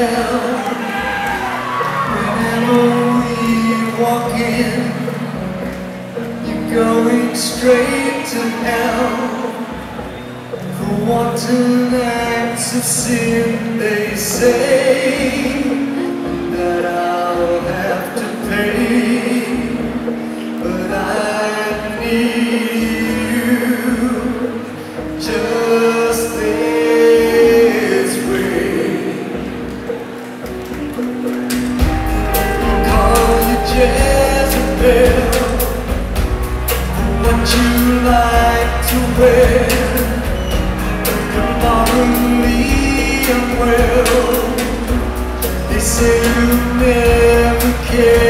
Jezebel. Whenever we walk in, you're going straight to hell. For wanton acts of sin, they say Jezebel. What you like to wear. You're morally unwell. They say you never cared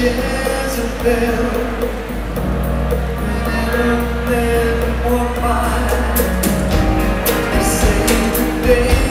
Jezebel And a man mine. They say today.